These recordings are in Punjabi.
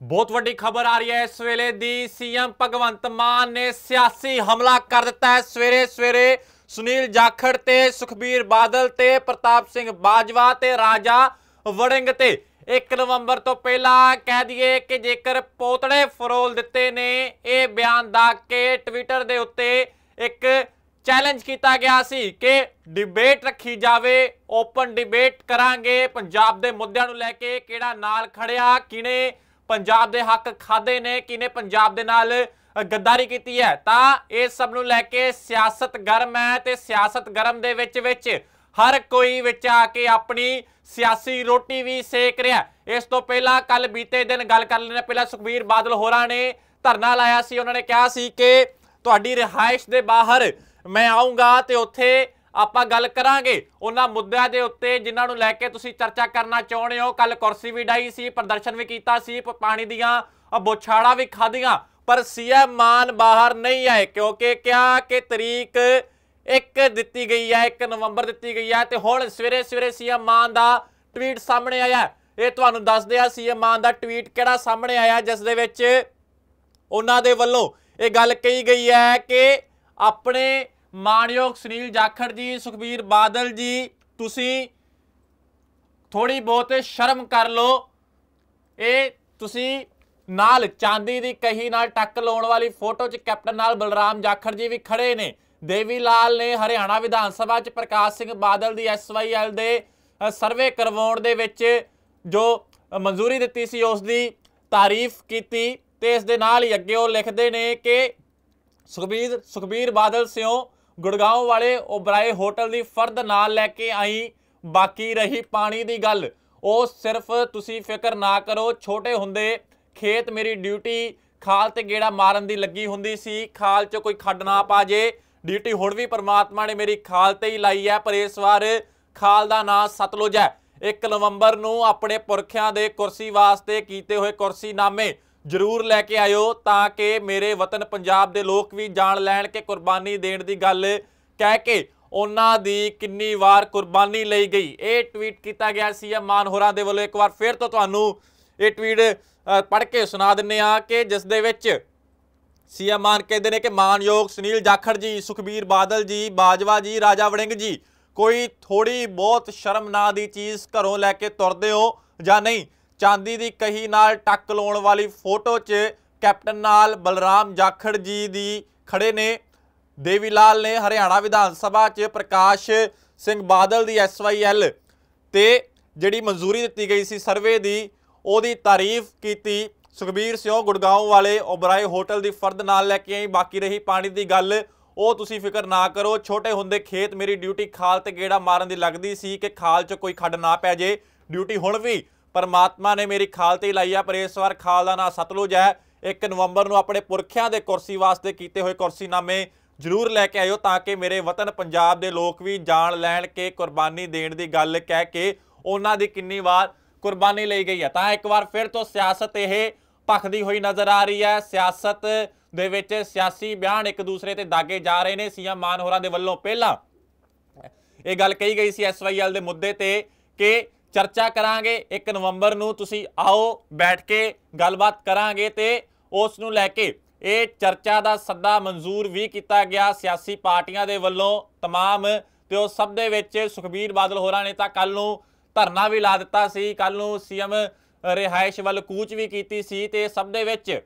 ਬਹੁਤ ਵੱਡੀ ਖਬਰ ਆ ਰਹੀ ਹੈ। ਇਸ ਵੇਲੇ ਦੀ ਸੀਐਮ ਭਗਵੰਤ ਮਾਨ ਨੇ ਸਿਆਸੀ ਹਮਲਾ ਕਰ ਦਿੱਤਾ ਹੈ। ਸਵੇਰੇ ਸਵੇਰੇ ਸੁਨੀਲ ਜਾਖੜ ਤੇ ਸੁਖਬੀਰ ਬਾਦਲ ਤੇ ਪ੍ਰਤਾਪ ਸਿੰਘ ਬਾਜਵਾ ਤੇ ਰਾਜਾ ਵੜਿੰਗ ਤੇ 1 ਨਵੰਬਰ ਤੋਂ ਪਹਿਲਾਂ ਕਹਿ ਦਈਏ ਕਿ ਜੇਕਰ ਪੋਤੜੇ ਫਰੋਲ ਦਿੱਤੇ ਨੇ, ਇਹ ਬਿਆਨ ਦਾ ਕੇ ਟਵਿੱਟਰ ਦੇ ਉੱਤੇ ਇੱਕ ਚੈਲੰਜ ਕੀਤਾ ਗਿਆ ਸੀ ਕਿ ਡਿਬੇਟ ਰੱਖੀ ਜਾਵੇ, ਓਪਨ ਡਿਬੇਟ ਕਰਾਂਗੇ, ਪੰਜਾਬ ਦੇ ਮੁੱਦਿਆਂ ਨੂੰ ਲੈ ਕੇ ਕਿਹੜਾ ਨਾਲ ਖੜਿਆ ਕਿਨੇ ਪੰਜਾਬ ਦੇ ਹੱਕ ਖਾਦੇ ਨੇ ਕਿਨੇ ਪੰਜਾਬ ਦੇ ਨਾਲ ਗੱਦਾਰੀ ਕੀਤੀ ਹੈ? ਤਾਂ ਇਹ ਸਭ ਨੂੰ ਲੈ ਕੇ ਸਿਆਸਤ ਗਰਮ ਹੈ ਤੇ ਸਿਆਸਤ ਗਰਮ ਦੇ ਵਿੱਚ ਵਿੱਚ ਹਰ ਕੋਈ ਵਿੱਚ ਆ ਕੇ ਆਪਣੀ ਸਿਆਸੀ ਰੋਟੀ ਵੀ ਸੇਕ ਰਿਹਾ ਇਸ ਤੋਂ ਪਹਿਲਾਂ ਕੱਲ ਬੀਤੇ ਦਿਨ ਗੱਲ ਕਰ ਲੈਣਾ ਪਹਿਲਾਂ ਸੁਖਬੀਰ ਬਾਦਲ ਹੋਰਾਂ ਨੇ ਧਰਨਾ ਲਾਇਆ ਸੀ। ਉਹਨਾਂ ਨੇ ਕਿਹਾ ਸੀ ਕਿ ਤੁਹਾਡੀ ਰਿਹਾਇਸ਼ ਦੇ ਬਾਹਰ ਮੈਂ ਆਉਂਗਾ ਤੇ ਉੱਥੇ ਆਪਾਂ ਗੱਲ ਕਰਾਂਗੇ। ਉਹਨਾਂ ਮੁੱਦਿਆਂ ਦੇ ਉੱਤੇ ਜਿਨ੍ਹਾਂ ਨੂੰ ਲੈ ਕੇ ਤੁਸੀਂ ਚਰਚਾ ਕਰਨਾ ਚਾਹੁੰਦੇ ਹੋ। ਕੱਲ ਕੁਰਸੀ ਵੀ ਡਾਈ ਸੀ, ਪ੍ਰਦਰਸ਼ਨ ਵੀ ਕੀਤਾ ਸੀ ਪਾਣੀ ਦੀਆਂ ਬੋਛਾੜਾ ਵੀ ਖਾਧੀਆਂ। ਪਰ ਸੀਐਮ ਮਾਨ ਬਾਹਰ ਨਹੀਂ ਆਏ, ਕਿਉਂਕਿ ਕਿਹਾ ਕਿ ਤਰੀਕ ਇੱਕ ਦਿੱਤੀ ਗਈ ਹੈ 1 ਨਵੰਬਰ ਦਿੱਤੀ ਗਈ ਹੈ ਤੇ ਹੁਣ ਸਵੇਰੇ ਸਵੇਰੇ ਸੀਐਮ ਮਾਨ ਦਾ ਟਵੀਟ ਸਾਹਮਣੇ ਆਇਆ ਇਹ ਤੁਹਾਨੂੰ ਦੱਸਦੇ ਆ, ਸੀਐਮ ਮਾਨ ਦਾ ਟਵੀਟ ਕਿਹੜਾ ਸਾਹਮਣੇ ਆਇਆ, ਜਿਸ ਦੇ ਵਿੱਚ ਉਹਨਾਂ ਦੇ ਵੱਲੋਂ ਇਹ ਗੱਲ ਕਹੀ ਗਈ ਹੈ ਕਿ ਆਪਣੇ ਮਾਨਯੋਗ ਸੁਨੀਲ ਜਾਖੜ ਜੀ, ਸੁਖਬੀਰ ਬਾਦਲ ਜੀ, ਤੁਸੀਂ ਥੋੜੀ ਬਹੁਤ ਸ਼ਰਮ ਕਰ ਲਓ। ਇਹ ਤੁਸੀਂ ਨਾਲ ਚਾਂਦੀ ਦੀ ਕਹੀ ਨਾਲ ਟੱਕ ਲਾਉਣ ਵਾਲੀ ਫੋਟੋ 'ਚ ਕੈਪਟਨ ਨਾਲ ਬਲਰਾਮ ਜਾਖੜ ਜੀ ਵੀ ਖੜੇ ਨੇ। ਦੇਵੀ ਲਾਲ ਨੇ ਹਰਿਆਣਾ ਵਿਧਾਨ ਸਭਾ 'ਚ ਪ੍ਰਕਾਸ਼ ਸਿੰਘ ਬਾਦਲ ਦੀ ਐਸਵਾਈਐਲ ਦੇ ਸਰਵੇ ਕਰਵਾਉਣ ਦੇ ਵਿੱਚ ਜੋ ਮਨਜ਼ੂਰੀ ਦਿੱਤੀ ਸੀ, ਉਸ ਦੀ ਤਾਰੀਫ ਕੀਤੀ ਤੇ ਇਸ ਦੇ ਨਾਲ ਹੀ ਅੱਗੇ ਉਹ ਲਿਖਦੇ ਨੇ ਕਿ ਸੁਖਬੀਰ ਸੁਖਬੀਰ ਬਾਦਲ ਸਿਓ ਗੁੜਗਾਉਂ ਵਾਲੇ ਓਬਰਾਏ ਹੋਟਲ ਦੀ ਫਰਦ ਨਾਲ ਲੈ ਕੇ ਆਈ। ਬਾਕੀ ਰਹੀ ਪਾਣੀ ਦੀ ਗੱਲ। ਉਹ ਸਿਰਫ ਤੁਸੀਂ ਫਿਕਰ ਨਾ ਕਰੋ, ਛੋਟੇ ਹੁੰਦੇ ਖੇਤ ਮੇਰੀ ਡਿਊਟੀ ਖਾਲ ਤੇ ਗੇੜਾ ਮਾਰਨ ਦੀ ਲੱਗੀ ਹੁੰਦੀ ਸੀ। ਖਾਲ 'ਚ ਕੋਈ ਖੱਡ ਨਾ ਪਾ ਜੇ। ਡਿਊਟੀ ਹੁਣ ਵੀ ਪਰਮਾਤਮਾ ਨੇ ਮੇਰੀ ਖਾਲ ਤੇ ਹੀ ਲਾਈ ਹੈ, ਪਰ ਇਸ ਵਾਰ ਖਾਲ ਦਾ ਨਾਂ ਸਤਲੁਜ ਹੈ। 1 ਨਵੰਬਰ ਨੂੰ ਆਪਣੇ ਪੁਰਖਿਆਂ ਦੇ ਕੁਰਸੀ ਵਾਸਤੇ ਕੀਤੇ ਹੋਏ ਕੁਰਸੀਨਾਮੇ ਜ਼ਰੂਰ ਲੈ ਕੇ ਆਇਓ ਤਾਂ ਕਿ ਮੇਰੇ ਵਤਨ ਪੰਜਾਬ ਦੇ ਲੋਕ ਵੀ ਜਾਣ ਲੈਣ ਕਿ ਕੁਰਬਾਨੀ ਦੇਣ ਦੀ ਗੱਲ ਕਹਿ ਕੇ ਉਹਨਾਂ ਦੀ ਕਿੰਨੀ ਵਾਰ ਕੁਰਬਾਨੀ ਲਈ ਗਈ। ਇਹ ਟਵੀਟ ਕੀਤਾ ਗਿਆ ਸੀ ਮਾਨ ਹੋਰਾਂ ਦੇ ਵੱਲੋਂ। ਇੱਕ ਵਾਰ ਫਿਰ ਤੋਂ ਤੁਹਾਨੂੰ ਇਹ ਟਵੀਟ ਪੜ੍ਹ ਕੇ ਸੁਣਾ ਦਿੰਨੇ ਆ ਕਿ ਜਿਸ ਦੇ ਵਿੱਚ ਸੀਐਮ ਮਾਨ ਕਹਿੰਦੇ ਨੇ ਕਿ ਮਾਨਯੋਗ ਸੁਨੀਲ ਜਾਖੜ ਜੀ, ਸੁਖਬੀਰ ਬਾਦਲ ਜੀ, ਬਾਜਵਾ ਜੀ, ਰਾਜਾ ਵੜਿੰਗ ਜੀ, ਕੋਈ ਥੋੜੀ ਬਹੁਤ ਸ਼ਰਮ ਨਾ ਦੀ ਚੀਜ਼ ਘਰੋਂ ਲੈ ਕੇ ਤੁਰਦੇ ਹੋ ਜਾਂ ਨਹੀਂ? ਚਾਂਦੀ ਦੀ ਕਹੀ ਨਾਲ ਟੱਕ ਲਾਉਣ ਵਾਲੀ ਫੋਟੋ 'ਚ ਕੈਪਟਨ ਨਾਲ ਬਲਰਾਮ ਜਾਖੜ ਜੀ ਦੀ ਖੜੇ ਨੇ। ਦੇਵੀ ਲਾਲ ਨੇ ਹਰਿਆਣਾ ਵਿਧਾਨ ਸਭਾ 'ਚ ਪ੍ਰਕਾਸ਼ ਸਿੰਘ ਬਾਦਲ ਦੀ ਐਸਵਾਈਐਲ ਤੇ ਜਿਹੜੀ ਮਨਜ਼ੂਰੀ ਦਿੱਤੀ ਗਈ ਸੀ ਸਰਵੇ ਦੀ, ਉਹਦੀ ਤਾਰੀਫ ਕੀਤੀ। ਸੁਖਬੀਰ ਸਿੰਘ ਗੁੜਗਾਉਂ ਵਾਲੇ ਓਬਰਾਏ ਹੋਟਲ ਦੀ ਫਰਦ ਨਾਲ ਲੈ ਕੇ ਆਈ। ਬਾਕੀ ਰਹੀ ਪਾਣੀ ਦੀ ਗੱਲ, ਉਹ ਤੁਸੀਂ ਫਿਕਰ ਨਾ ਕਰੋ, ਛੋਟੇ ਹੁੰਦੇ ਖੇਤ ਮੇਰੀ ਡਿਊਟੀ ਖਾਲ ਤੇ ਗੇੜਾ ਮਾਰਨ ਦੀ ਲੱਗਦੀ ਸੀ ਕਿ ਖਾਲ 'ਚ ਕੋਈ ਖੱਡ ਨਾ ਪੈ ਜੇ। ਡਿਊਟੀ ਹੁਣ ਵੀ ਪਰਮਾਤਮਾ ਨੇ ਮੇਰੀ ਖਾਲ ਤੇ ਲਾਈ ਆ, ਪਰ ਇਸ ਵਾਰ ਖਾਲ ਦਾ ਨਾਂ ਸਤਲੁਜ ਹੈ। 1 ਨਵੰਬਰ ਨੂੰ ਆਪਣੇ ਪੁਰਖਿਆਂ ਦੇ ਕੁਰਸੀ ਵਾਸਤੇ ਕੀਤੇ ਹੋਏ ਕੁਰਸੀਨਾਮੇ ਜ਼ਰੂਰ ਲੈ ਕੇ ਆਇਓ, ਤਾਂ ਕਿ ਮੇਰੇ ਵਤਨ ਪੰਜਾਬ ਦੇ ਲੋਕ ਵੀ ਜਾਣ ਲੈਣ ਕੇ ਕੁਰਬਾਨੀ ਦੇਣ ਦੀ ਗੱਲ ਕਹਿ ਕੇ ਉਹਨਾਂ ਦੀ ਕਿੰਨੀ ਵਾਰ ਕੁਰਬਾਨੀ ਲਈ ਗਈ ਹੈ। ਤਾਂ ਇੱਕ ਵਾਰ ਫਿਰ ਤੋਂ ਸਿਆਸਤ ਇਹ ਭਖਦੀ ਹੋਈ ਨਜ਼ਰ ਆ ਰਹੀ ਹੈ। ਸਿਆਸਤ ਦੇ ਵਿੱਚ ਸਿਆਸੀ ਬਿਆਨ ਇੱਕ ਦੂਸਰੇ ਤੇ ਦਾਗੇ ਜਾ ਰਹੇ ਨੇ। ਸੀਐਮ ਮਾਨ ਹੋਰਾਂ ਦੇ ਵੱਲੋਂ ਪਹਿਲਾਂ ਇਹ ਗੱਲ ਕਹੀ ਗਈ ਸੀ ਐਸਵਾਈਐਲ ਦੇ ਮੁੱਦੇ ਤੇ ਕਿ ਚਰਚਾ ਕਰਾਂਗੇ 1 ਨਵੰਬਰ ਨੂੰ ਤੁਸੀਂ ਆਓ ਬੈਠ ਕੇ ਗੱਲਬਾਤ ਕਰਾਂਗੇ ਤੇ ਉਸ ਨੂੰ ਲੈ ਕੇ ਇਹ ਚਰਚਾ ਦਾ ਸੱਦਾ ਮਨਜ਼ੂਰ ਵੀ ਕੀਤਾ ਗਿਆ ਸਿਆਸੀ ਪਾਰਟੀਆਂ ਦੇ ਵੱਲੋਂ तमाम ਤੇ ਉਹ ਸਭ ਦੇ ਵਿੱਚ ਸੁਖਬੀਰ ਬਾਦਲ ਹੋਰਾਂ ਨੇ ਤਾਂ ਕੱਲ ਨੂੰ ਧਰਨਾ ਵੀ ਲਾ ਦਿੱਤਾ ਸੀ ਕੱਲ ਨੂੰ ਸੀਐਮ ਰਿਹਾਇਸ਼ ਵੱਲ ਕੂਚ ਵੀ ਕੀਤੀ ਸੀ ਤੇ ਸਭ ਦੇ ਵਿੱਚ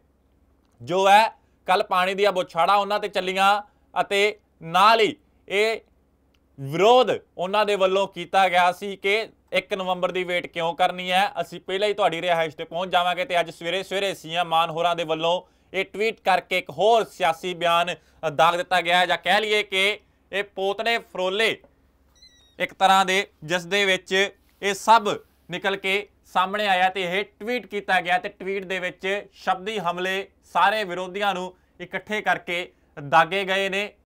ਜੋ ਹੈ ਕੱਲ ਪਾਣੀ ਦੀਆਂ ਬੋਛਾੜਾ ਉਹਨਾਂ ਤੇ ਚੱਲੀਆਂ ਅਤੇ ਨਾਲ ਹੀ ਇਹ ਵਿਰੋਧ ਉਹਨਾਂ ਦੇ ਵੱਲੋਂ ਕੀਤਾ ਗਿਆ ਸੀ ਕਿ 1 ਨਵੰਬਰ ਦੀ ਵੇਟ ਕਿਉਂ ਕਰਨੀ ਹੈ? ਅਸੀਂ ਪਹਿਲਾਂ ਹੀ ਤੁਹਾਡੀ ਰਿਹਾਇਸ਼ ਤੇ ਪਹੁੰਚ ਜਾਵਾਂਗੇ ਤੇ ਅੱਜ ਸਵੇਰੇ ਸਵੇਰੇ ਸੀਐਮ ਮਾਨ ਹੋਰਾਂ ਦੇ ਵੱਲੋਂ ਇਹ ਟਵੀਟ ਕਰਕੇ ਇੱਕ ਹੋਰ ਸਿਆਸੀ ਬਿਆਨ ਦਾਗ ਦਿੱਤਾ ਗਿਆ ਜਾਂ ਕਹਿ ਲਈਏ ਕਿ ਇਹ ਪੋਤਨੇ ਫਰੋਲੇ ਇੱਕ ਤਰ੍ਹਾਂ ਦੇ ਜਿਸ ਦੇ ਵਿੱਚ ਇਹ ਸਭ ਨਿਕਲ ਕੇ ਸਾਹਮਣੇ ਆਇਆ ਤੇ ਇਹ ਟਵੀਟ ਕੀਤਾ ਗਿਆ ਤੇ ਟਵੀਟ ਦੇ ਵਿੱਚ ਸ਼ਬਦੀ ਹਮਲੇ ਸਾਰੇ ਵਿਰੋਧੀਆਂ ਨੂੰ ਇਕੱਠੇ ਕਰਕੇ ਦਾਗੇ ਗਏ ਨੇ।